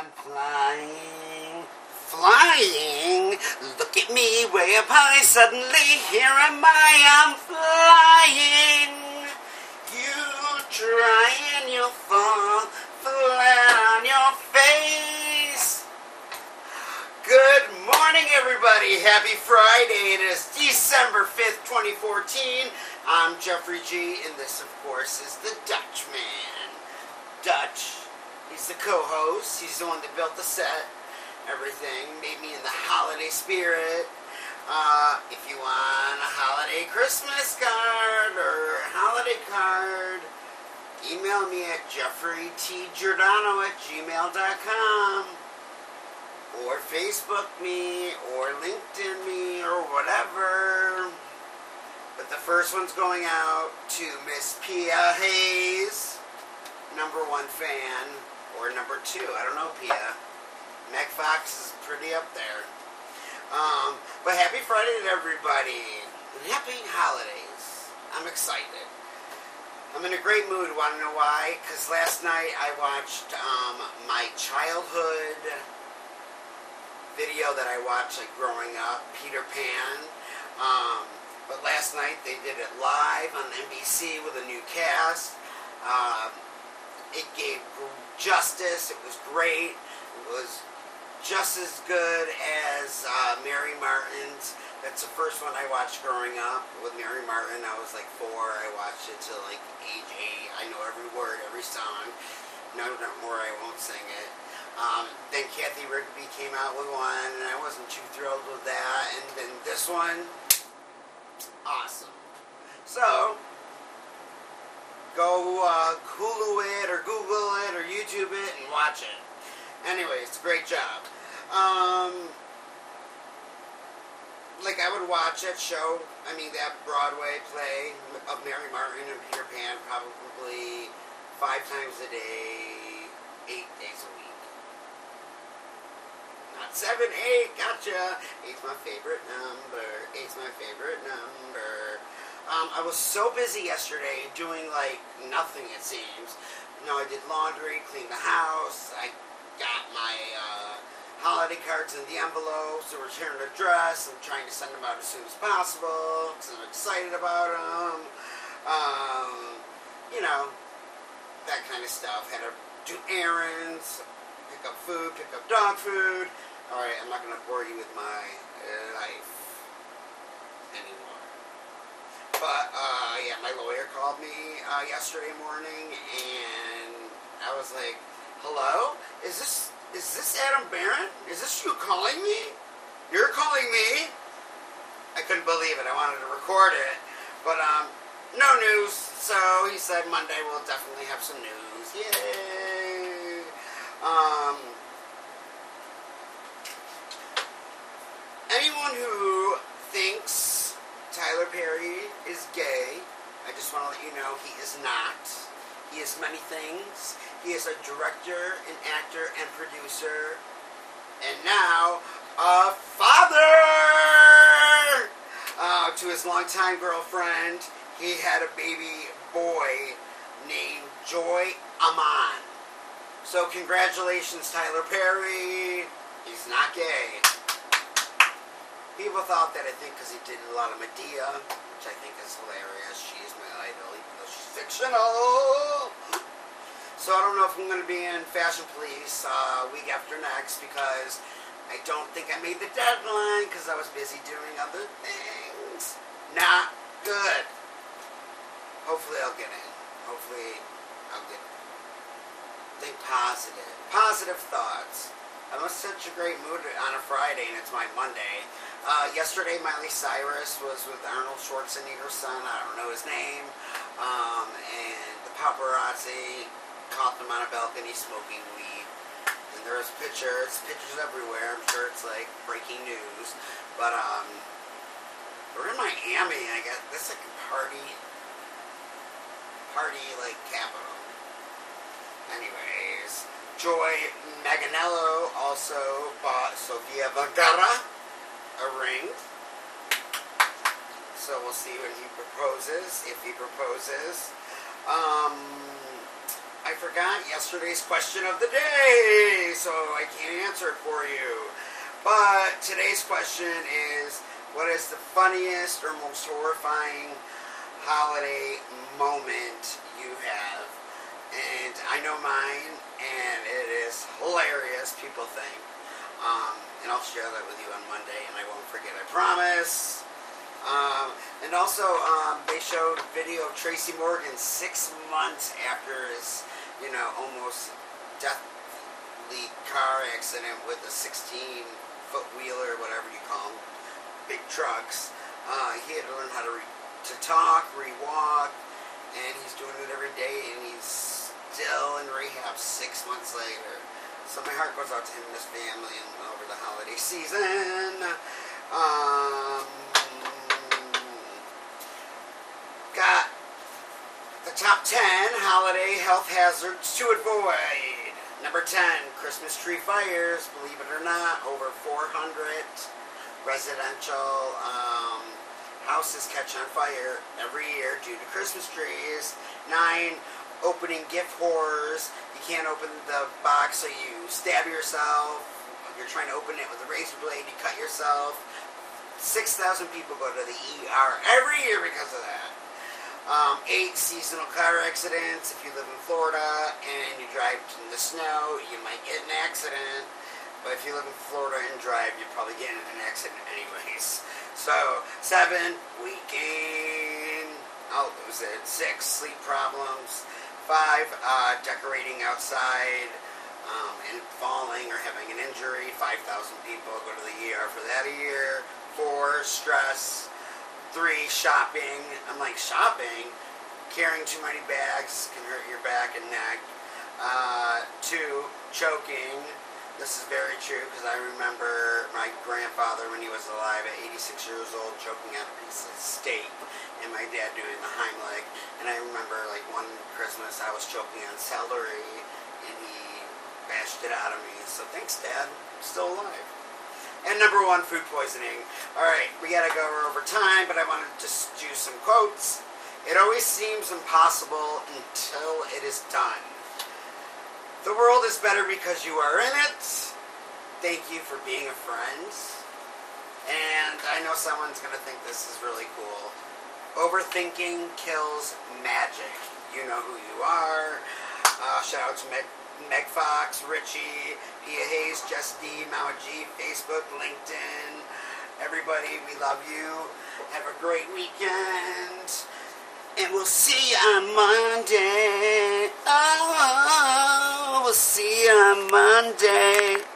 I'm flying, flying. Look at me way up high. Suddenly, here am I. I'm flying. You try and you'll fall flat on your face. Good morning, everybody. Happy Friday. It is December 5th, 2014. I'm Jeffrey G, and this, of course, is the Dutchman. Dutch. The co-host. He's the one that built the set, everything. Made me in the holiday spirit. Uh, if you want a holiday Christmas card or holiday card, email me at jeffreytgiordano at gmail.com or Facebook me or LinkedIn me or whatever. But the first one's going out to Miss Pia Hayes, number one fan, number two. I don't know, Pia. Meg Fox is pretty up there. Um, but happy Friday to everybody. And happy holidays. I'm excited. I'm in a great mood. Want to know why? Because last night I watched um, my childhood video that I watched like growing up, Peter Pan. Um, but last night they did it live on NBC with a new cast. Um, it gave justice. It was great. It was just as good as uh, Mary Martin's. That's the first one I watched growing up with Mary Martin. I was like four. I watched it till like age eight. I know every word, every song. No, no more. I won't sing it. Um, then Cathy Rigby came out with one, and I wasn't too thrilled with that. And then this one, awesome. So, go uh, Hulu it or Google it or YouTube it and watch it. Anyway, it's a great job. Um, like I would watch that show. I mean that Broadway play of Mary Martin and Peter Pan probably five times a day, eight days a week. Not seven, eight. Gotcha. Eight's my favorite number. Eight's my favorite number. Um, I was so busy yesterday doing like nothing. It seems. You know, I did laundry, cleaned the house. I got my. Uh, holiday cards in the envelopes, the return address. I'm trying to send them out as soon as possible because I'm excited about them. Um, you know, that kind of stuff. Had to do errands, pick up food, pick up dog food. All right, I'm not going to bore you with my life anymore. But uh, yeah, my lawyer called me uh, yesterday morning, and I was like, "Hello, is this is this Adam Barron? Is this you calling me? You're calling me? I couldn't believe it. I wanted to record it. But, um, no news. So he said Monday we'll definitely have some news. Yay! Um, anyone who thinks Tyler Perry is gay, I just want to let you know he is not. He is many things. He is a director, an actor, and producer. And now, a father! Uh, to his longtime girlfriend, he had a baby boy named Joy Amon. So congratulations, Tyler Perry. He's not gay. People thought that, I think, because he did a lot of Madea, which I think is hilarious. She is my idol, even though she's fictional. So I don't know if I'm going to be in Fashion Police uh, week after next because I don't think I made the deadline because I was busy doing other things. Not good. Hopefully I'll get in. Hopefully I'll get in. Think positive. Positive thoughts. I'm in such a great mood on a Friday and it's my Monday. Uh, yesterday Miley Cyrus was with Arnold Schwarzenegger's son. I don't know his name. Um, and the paparazzi caught them on a balcony smoking weed. And there's pictures, pictures everywhere. I'm sure it's like breaking news. But um, we're in Miami. I guess this is like a party, party like capital. Anyways, Joe Manganiello also bought Sofia Vergara a ring. So we'll see when he proposes, if he proposes. Um, I I forgot yesterday's question of the day, so I can't answer it for you. But today's question is what is the funniest or most horrifying holiday moment you have? And I know mine, and it is hilarious, people think. Um, and I'll share that with you on Monday, and I won't forget, I promise. Um, and also, um, they showed video of Tracy Morgan six months after his, you know, almost deathly car accident with a 16 foot wheeler, whatever you call them, big trucks. Uh, he had to learn how to, to talk, re-walk, and he's doing it every day, and he's still in rehab six months later. So my heart goes out to him and his family over the holiday season. Um, got the top 10 holiday health hazards to avoid. Number 10, Christmas tree fires. Believe it or not, over 400 residential um, houses catch on fire every year due to Christmas trees. 9, opening gift horrors. You can't open the box, so you stab yourself. You're trying to open it with a razor blade, you cut yourself. 6,000 people go to the ER every year because of that. Um, eight seasonal car accidents. If you live in Florida and you drive in the snow, you might get an accident. But if you live in Florida and drive, you're probably getting an accident anyways. So, seven, weekend. I'll lose it. Six, sleep problems. Five, uh, decorating outside um, and falling or having an injury. 5,000 people go to the ER for that a year. Four, stress. Three, shopping. I'm like, shopping? Carrying too many bags can hurt your back and neck. Uh, two, choking. This is very true because I remember my grandfather when he was alive at 86 years old choking on a piece of steak and my dad doing the Heimlich. And I remember like one Christmas I was choking on celery and he bashed it out of me. So thanks, Dad. I'm still alive. And number one, food poisoning. All right, we got to go over time, but I want to just do some quotes. It always seems impossible until it is done. The world is better because you are in it. Thank you for being a friend. And I know someone's going to think this is really cool. Overthinking kills magic. You know who you are. Uh, shout out to Meg Meg Fox, Richie, Pia Hayes, Jess D, G, Facebook, LinkedIn. Everybody, we love you. Have a great weekend. And we'll see you on Monday. Oh, we'll see you on Monday.